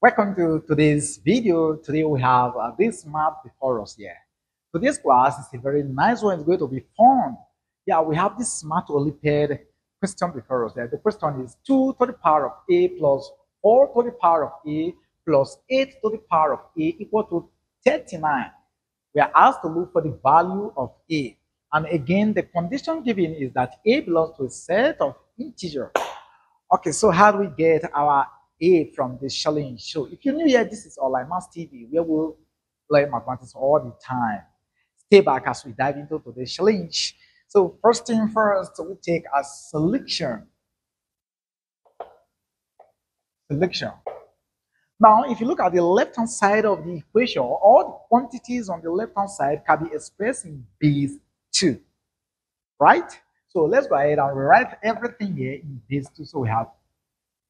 Welcome to today's video. Today we have uh, this map before us here. Today's class is a very nice one. It's going to be fun. Yeah, we have this smart Olympiad question before us there. The question is 2 to the power of a plus 4 to the power of a plus 8 to the power of a equal to 39. We are asked to look for the value of a. And again, the condition given is that a belongs to a set of integers. Okay, so how do we get our A from this challenge? show. if you're new here, this is Online Maths TV, where we'll learn mathematics all the time. Stay back as we dive into today's challenge. So first thing first, we take a selection. Selection. Now, if you look at the left-hand side of the equation, all the quantities on the left-hand side can be expressed in base 2, right? So let's go ahead and rewrite everything here in base 2. So we have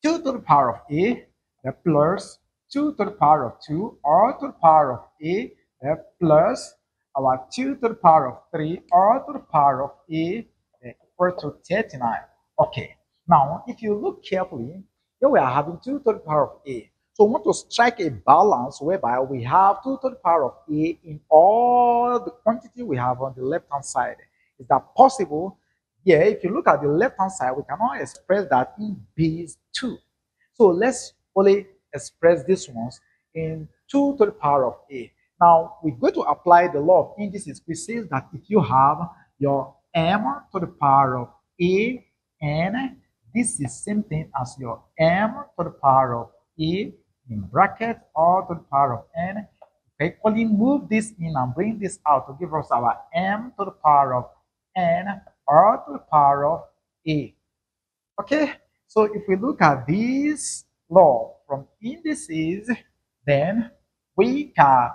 2 to the power of a, plus 2 to the power of 2, or to the power of a, plus our 2 to the power of 3, or to the power of a, equal to 39. Okay, now if you look carefully, here we are having 2 to the power of a. So we want to strike a balance whereby we have 2 to the power of a in all the quantity we have on the left-hand side. Is that possible? Yeah, if you look at the left-hand side, we cannot express that in base 2. So let's only express this ones in 2 to the power of a. Now, we're going to apply the law of indices, which says that if you have your m to the power of a n, this is same thing as your m to the power of a in bracket or to the power of n. Okay, equally move this in and bring this out to give us our m to the power of n or to the power of a. Okay, so if we look at this law from indices, then we can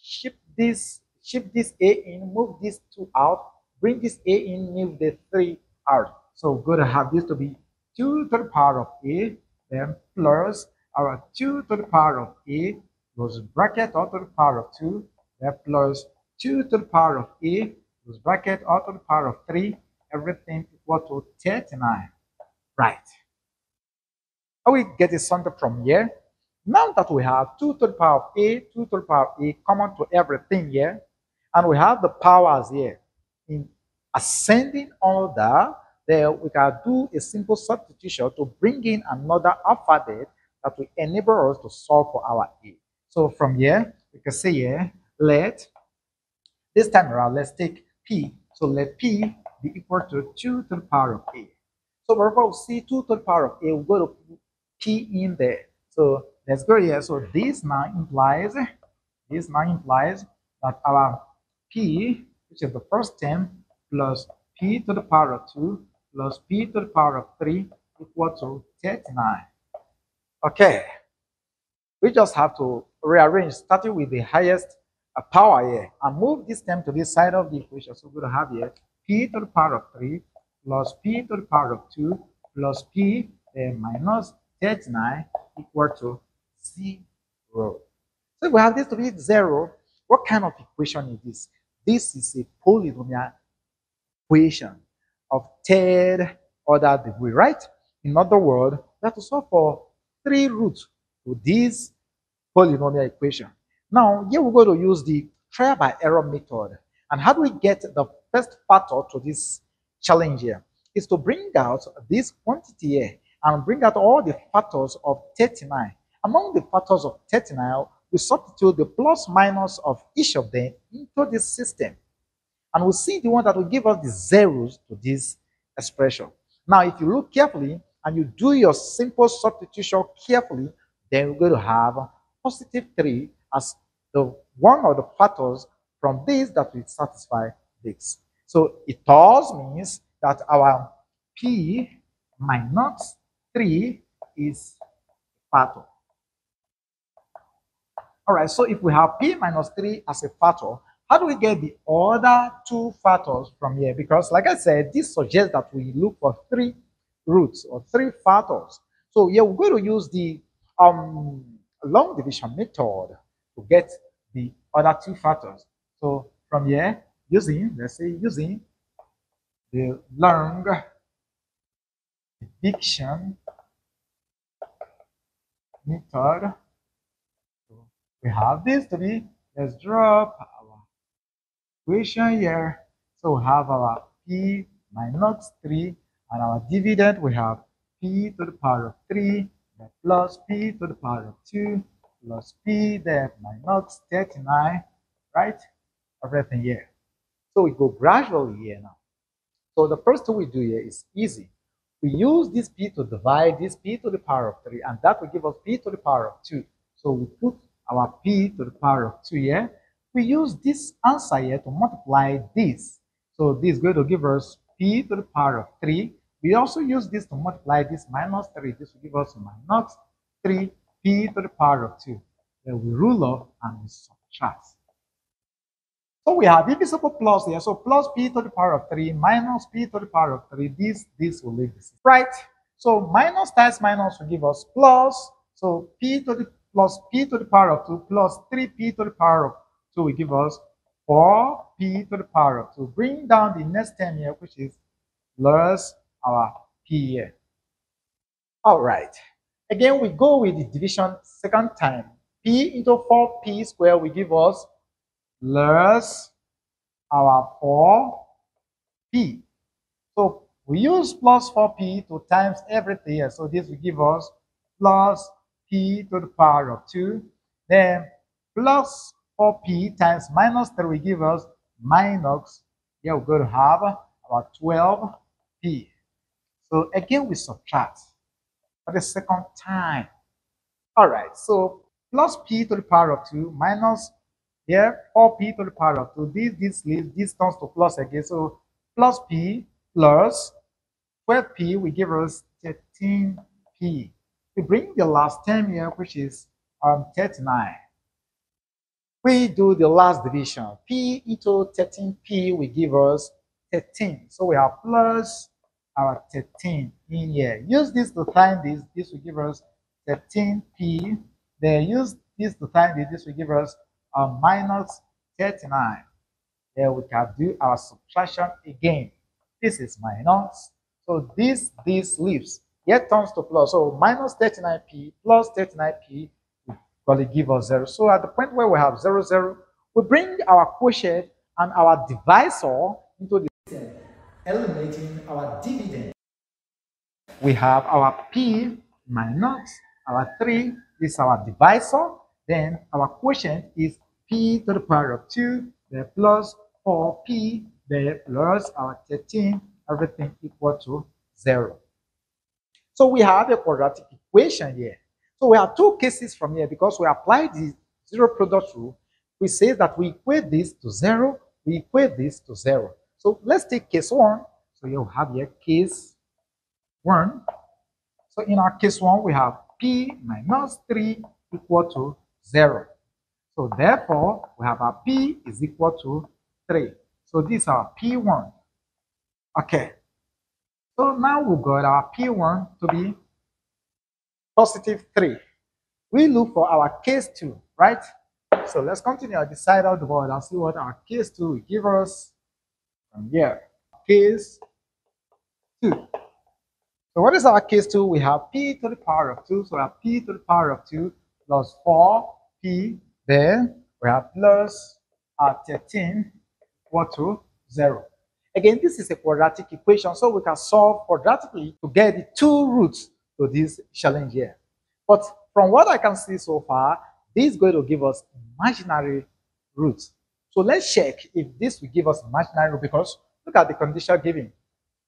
shift this, shift this a in, move this two out, bring this a in, move the three out. So we're to have this to be 2 to the power of a, then plus our 2 to the power of a, close bracket, or to the power of 2, then plus 2 to the power of a, close bracket, or to the power of 3, everything equal to 39. Right. We get a center from here? Now that we have 2 to the power of a, 2 to the power of a common to everything here, and we have the powers here in ascending order, then we can do a simple substitution to bring in another alphabet that will enable us to solve for our a. So from here, we can say here, let, this time around, let's take p. So let p be equal to 2 to the power of a. So wherever we see 2 to the power of a, we'll go to p in there. So let's go here. So this now implies, this now implies that our p, which is the first term, plus p to the power of 2, plus p to the power of 3, equal to 39. Okay. We just have to rearrange, starting with the highest uh, power here, and move this term to this side of the equation. So we're going to have here p to the power of 3 plus p to the power of 2 plus p uh, minus 39 equal to 0. So we have this to be 0. What kind of equation is this? This is a polynomial equation of third order degree, right? In other words, have to solve for three roots to this polynomial equation. Now, here we're going to use the trial by error method. And how do we get the first factor to this challenge here? Is to bring out this quantity here and bring out all the factors of 39. Among the factors of 39, we substitute the plus minus of each of them into this system. And we see the one that will give us the zeros to this expression. Now, if you look carefully and you do your simple substitution carefully, then we're going to have positive 3 as the one of the factors from this that will satisfy this. So it does means that our p minus 3 is factor. All right, so if we have p minus 3 as a factor, how do we get the other two factors from here? Because like I said, this suggests that we look for three roots or three factors. So yeah, we're going to use the um, long division method to get the other two factors. So from here, using, let's say using the long division method, we have this to be, let's drop our equation here. So we have our p minus 3 and our dividend we have p to the power of 3 plus p to the power of 2 plus p there minus 39, right? Everything here. So we go gradually here now. So the first thing we do here is easy. We use this p to divide this p to the power of 3, and that will give us p to the power of 2. So we put our p to the power of 2 here. We use this answer here to multiply this. So this is going to give us p to the power of 3. We also use this to multiply this minus 3. This will give us minus 3p to the power of 2. Then we rule off and we subtract. So we have divisible plus here. So plus p to the power of 3 minus p to the power of 3. This, this will leave this. Right? So minus times minus will give us plus. So p to the plus p to the power of 2 plus 3p to the power of 2 will give us 4p to the power of 2. Bring down the next term here, which is plus our p here. All right. Again, we go with the division second time. p into 4p square will give us plus our 4p. So we use plus 4p to times everything. So this will give us plus p to the power of 2. Then plus 4p times minus 3 will give us minus, here we're going to have about 12p. So again, we subtract for the second time. All right, so plus p to the power of 2 minus here 4p to the power of 2. This, this leaves, this turns to plus again. So plus p plus 12p will give us 13p. We bring the last term here, which is um, 39 we do the last division. P into 13P will give us 13. So we have plus our 13 in here. Use this to find this. This will give us 13P. Then use this to find this. This will give us a minus 39. Then we can do our subtraction again. This is minus. So this, this leaves. Here turns to plus. So minus 39P plus 39P but it give us zero. So at the point where we have zero, zero, we bring our quotient and our divisor into the eliminating our dividend. We have our P minus our 3, this is our divisor. Then our quotient is P to the power of 2, the plus 4P, the plus our 13, everything equal to 0. So we have a quadratic equation here. So we have two cases from here because we apply the zero product rule. We say that we equate this to zero, we equate this to zero. So let's take case one. So you have here case one. So in our case one, we have p minus 3 equal to 0. So therefore, we have our p is equal to 3. So these are p1. Okay. So now we got our p1 to be positive 3. We look for our case 2, right? So let's continue on the side of the board and see what our case 2 will give us from here. Case 2. So what is our case 2? We have p to the power of 2. So we have p to the power of 2 plus 4p. Then we have plus uh, 13 equal to 0. Again, this is a quadratic equation, so we can solve quadratically to get the two roots to this challenge here. But from what I can see so far, this is going to give us imaginary roots. So let's check if this will give us imaginary root because look at the condition given.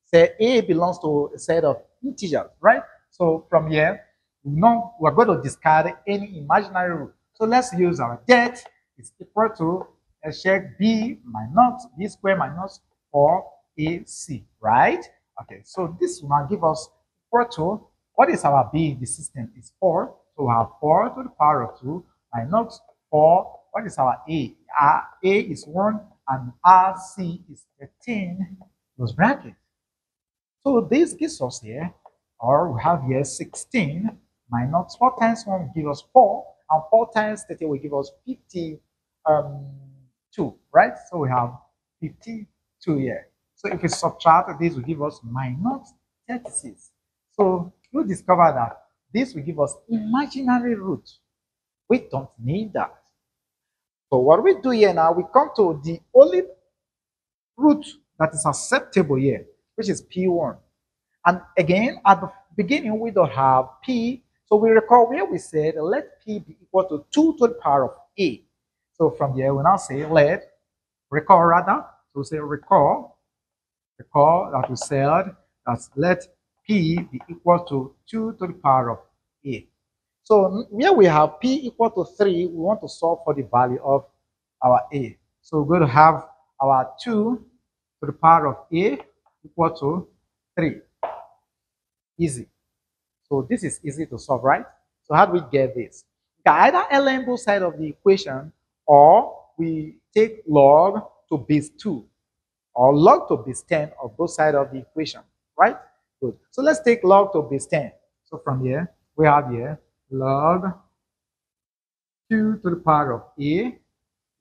Say A belongs to a set of integers, right? So from here, we know we're going to discard any imaginary root. So let's use our det is equal to let's check B minus B square minus 4AC, right? Okay, so this will now give us equal to what is our B in the system? Is 4. So we have 4 to the power of 2 minus 4. What is our A? Our A is 1 and RC is 13 close bracket. So this gives us here, or we have here 16 minus 4 times 1 will give us 4, and 4 times 30 will give us 52, um, right? So we have 52 here. So if we subtract, this will give us minus 36. So you discover that this will give us imaginary root. We don't need that. So what we do here now, we come to the only root that is acceptable here, which is P1. And again, at the beginning, we don't have P. So we recall where we said, let P be equal to 2 to the power of A. So from here, we now say, let, recall rather, so we say recall, recall that we said, that let P be equal to 2 to the power of A. So here we have P equal to 3, we want to solve for the value of our A. So we're going to have our 2 to the power of A equal to 3. Easy. So this is easy to solve, right? So how do we get this? We either ln both sides of the equation or we take log to base 2 or log to base 10 of both sides of the equation, right? Good. So let's take log to base 10. So from here, we have here log 2 to the power of a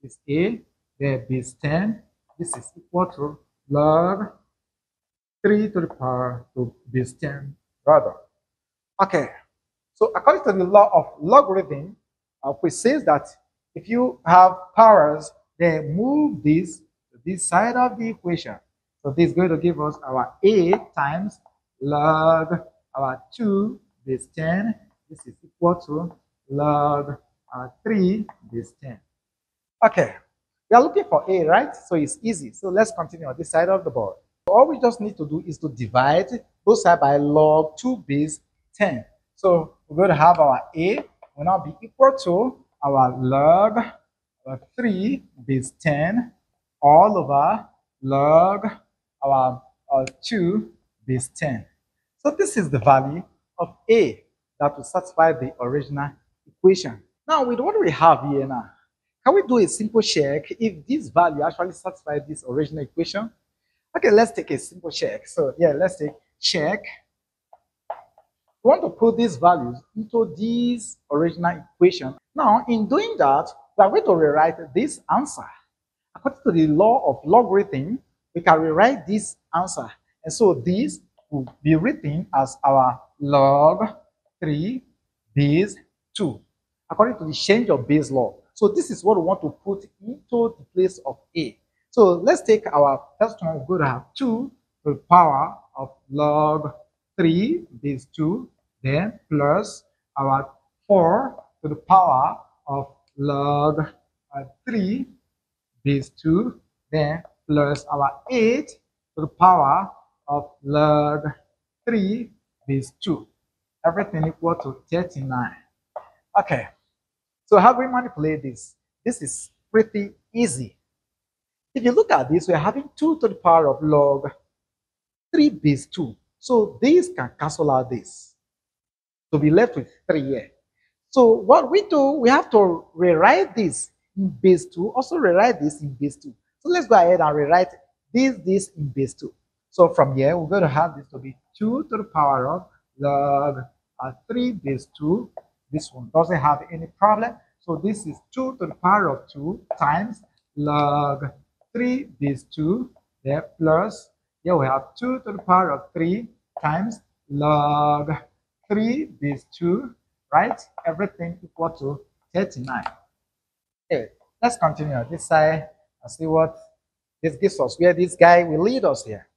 is a, then base 10. This is equal to log 3 to the power to base 10 rather. Okay, so according to the law of logarithm, uh, which says that if you have powers, then move this to this side of the equation. So this is going to give us our a times log our 2 base 10. This is equal to log our 3 base 10. Okay, we are looking for a, right? So it's easy. So let's continue on this side of the board. All we just need to do is to divide both sides by log 2 base 10. So we're going to have our a will now be equal to our log of 3 base 10 all over log our, our 2 base 10. So this is the value of a that will satisfy the original equation. Now with what we have here now, can we do a simple check if this value actually satisfies this original equation? Okay, let's take a simple check. So yeah, let's take check. We want to put these values into this original equation. Now, in doing that, we are going to rewrite this answer. According to the law of logarithm, we can rewrite this answer. And so this will be written as our log 3 base 2, according to the change of base law. So this is what we want to put into the place of a. So let's take our first one, we're going to have 2 to the power of log 3 base 2, then plus our 4 to the power of log uh, 3 base 2, then plus our 8 to the power of log 3 base 2. Everything equal to 39. Okay, so how do we manipulate this? This is pretty easy. If you look at this, we're having 2 to the power of log 3 base 2. So this can cancel out this. So we left with 3 here. So what we do, we have to rewrite this in base 2, also rewrite this in base 2. So let's go ahead and rewrite this, this in base 2. So from here, we're going to have this to be 2 to the power of log uh, 3 base 2. This one doesn't have any problem. So this is 2 to the power of 2 times log 3 base 2. There plus, here we have 2 to the power of 3 times log 3 base 2, right? Everything equal to 39. Okay, let's continue this side and see what this gives us, where this guy will lead us here.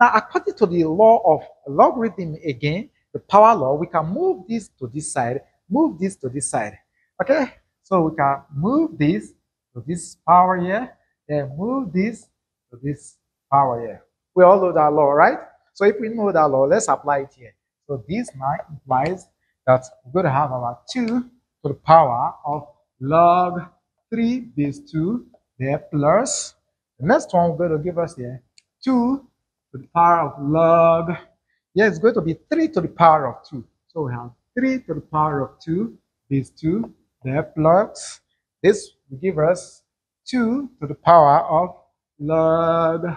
Now, according to the law of logarithm again, the power law, we can move this to this side, move this to this side. Okay, so we can move this to this power here, then move this to this power here. We all know that law, right? So if we know that law, let's apply it here. So this now implies that we're going to have our 2 to the power of log 3 base 2 there plus the next one we're going to give us here 2 to the power of log. Yeah, it's going to be 3 to the power of 2. So we have 3 to the power of 2, these 2, there plus this will give us 2 to the power of log.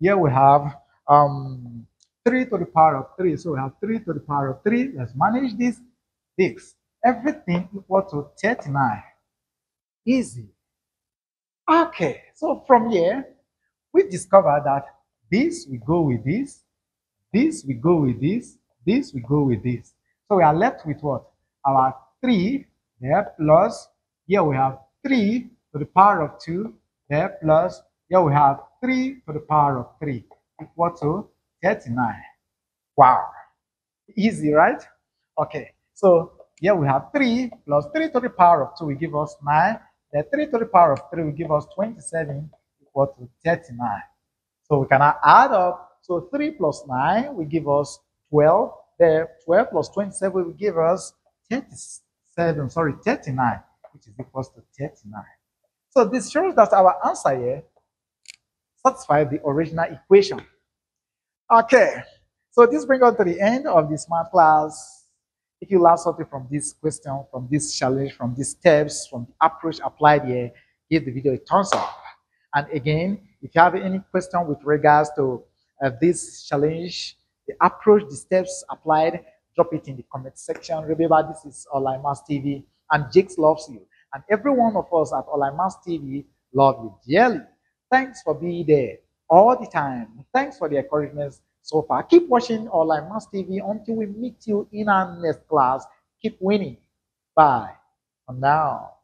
Here we have um, 3 to the power of 3. So we have 3 to the power of 3. Let's manage this. This. Everything equal to 39. Easy. Okay, so from here, we discover that this we go with this. This we go with this. This we go with this. So we are left with what? Our 3 there plus here we have 3 to the power of 2 there plus here we have 3 to the power of 3 equal to 39. Wow. Easy, right? Okay. So here we have 3 plus 3 to the power of 2 will give us 9. Then 3 to the power of 3 will give us 27 equal to 39. So we can add up. So 3 plus 9 will give us 12. There 12 plus 27 will give us 37, sorry, 39, which is equal to 39. So this shows that our answer here satisfies the original equation. Okay, so this brings us to the end of this math class. If you learn something from this question, from this challenge, from these steps, from the approach applied here, give the video a thumbs up. And again, if you have any question with regards to Uh, this challenge, the approach, the steps applied, drop it in the comment section. Remember, this is Online Maths TV, and Jesus loves you. And every one of us at Online Maths TV love you dearly. Thanks for being there all the time. Thanks for the encouragement so far. Keep watching Online Maths TV until we meet you in our next class. Keep winning. Bye for now.